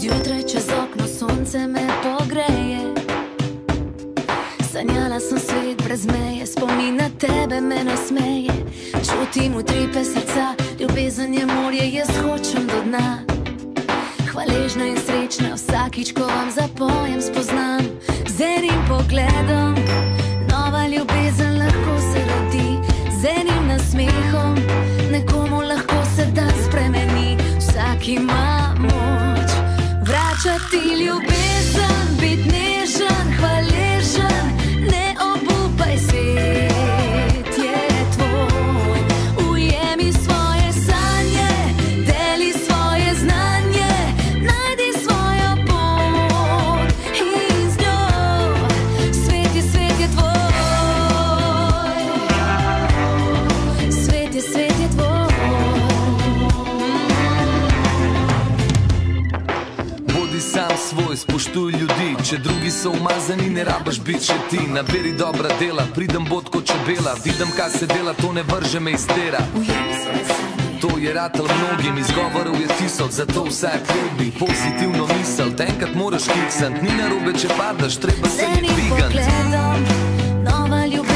Zjutraj čez okno sonce me pogreje. Sanjala sem svet brez meje, spomin na tebe me nasmeje. Čutim utripe srca, ljubezen je morje, jaz hočem do dna. Hvaležna in srečna vsakič, ko vam zapojem spoznam z enim pogledom. Svoj, spoštuj ljudi, če drugi so umazani, ne rabaš biti še ti. Naberi dobra dela, pridem bod kot čebela, vidim, kaj se dela, to ne vrže me iz tera. To je ratal mnogim, izgovorov je tisoč, zato vsaj probi pozitivno misel. Enkrat moraš kiksant, ni narobe, če padaš, treba se dvigant. pogledom, nova ljubezen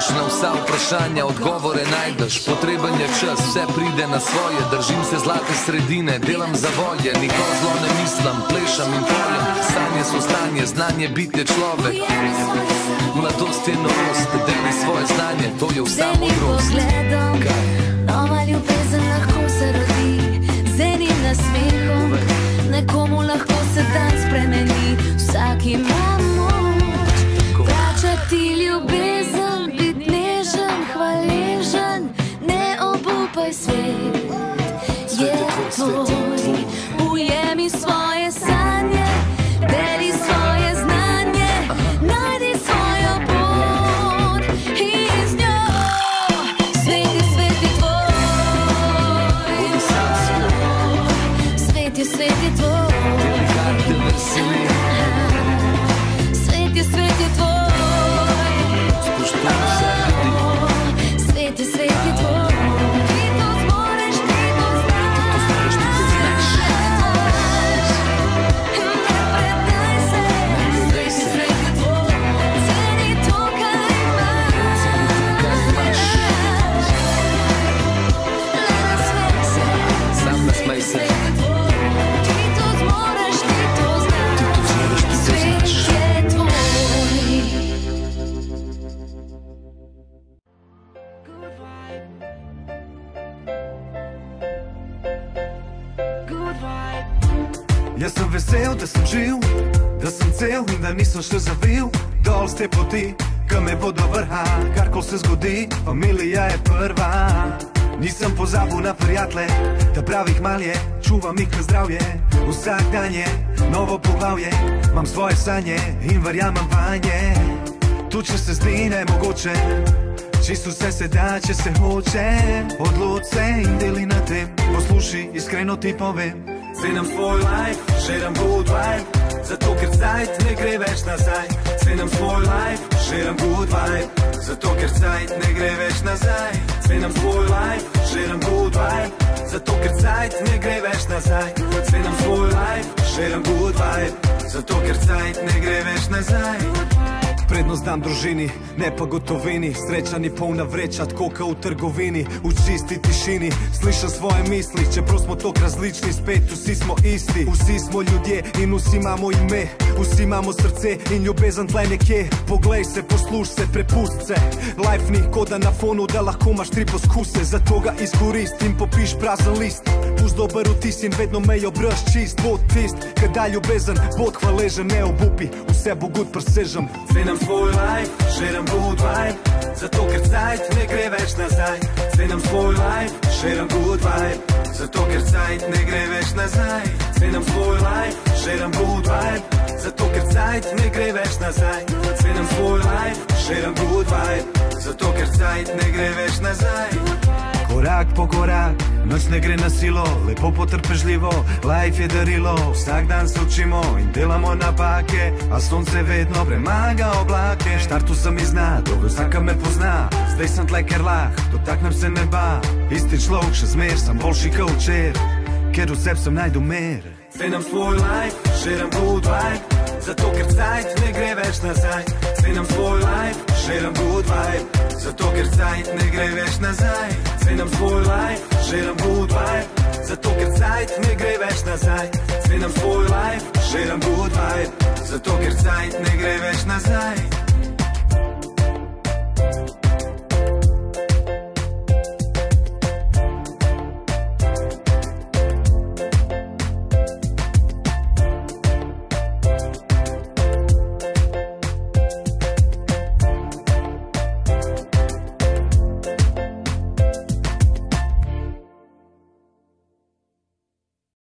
rasteš, na vsa vprašanja odgovore najdeš. Potreben je čas, vse pride na svoje, držim se zlate sredine, delam za volje, nikoli zlo ne mislim, plešam in poljem. Sanje so stanje, znanje biti je človek. Mladost je norost, deli svoje znanje, to je vsa modrost. Ujemi svoje sanje, vesel, da sem živ, da sem cel in da nisem še zavil dol z te poti, ki me bodo vrha, kar ko se zgodi, familija je prva. Nisem pozabil na prijatelje, da pravih mal je, čuvam jih na zdravje, vsak dan je novo poglavje, imam svoje sanje in verjamem vanje. Tu če se zdi nemogoče, čisto vse se da, če se hoče, odloč se in deli na tem, posluši, iskreno ti povem. Cenim svoj life, širim good vibe, zato ker cajt ne gre več nazaj. Cenim svoj life, širim good vibe, zato ker cajt ne gre več nazaj. Cenim svoj life, širim good vibe, zato ker cajt ne gre več nazaj. Cenim svoj life, širim good vibe, zato ker cajt ne gre več nazaj. Prednost dam družini, ne pa gotovini Sreča ni polna vreča, tako kot v trgovini V čisti tišini, slišam svoje misli Čeprav smo tok različni, spet vsi smo isti. Vsi smo ljudje in vsi imamo ime Vsi imamo srce in ljubezen tle nekje. Poglej se, posluš se, prepust se. Life ni koda na fonu, da lahko imaš tri poskuse. Zato ga izkorist in popiš prazen list Pust dober vtis in vedno mejo brž čist. Bod tist, kadaj ljubezen, bod hvaležen, ne obupi. Vse bo good presežem. Cvenam svoj life, šeram good vibe. Zato ker cajt ne gre več nazaj. Cvenam svoj life, šeram good vibe. Zato ker cajt ne gre več nazaj. Cvenam svoj life, šeram good vibe. Zato ker cajt ne gre več nazaj. Cvenam svoj life, šeram good vibe. Zato ker cajt ne gre več nazaj Korak po korak, noč ne gre na silo, lepo potrpežljivo, life je darilo. Vsak dan se učimo in delamo napake, a sonce vedno premaga oblake. Štartu sem iz dna, dolgo vsaka me pozna, zdaj sem tle ker lah, dotaknem se neba. Isti človek, še zmer sem boljši kot včer, ker v sebi sem najdu mer. Cvenam svoj life, šeram good vibe Zato ker cajt ne gre več nazaj Cvenam svoj life, šeram good vibe Zato ker cajt ne gre več nazaj. Cvenam svoj life, šeram good vibe. Zato ker cajt ne gre več nazaj. Cvenam svoj life, šeram good vibe. Zato ker cajt ne gre več nazaj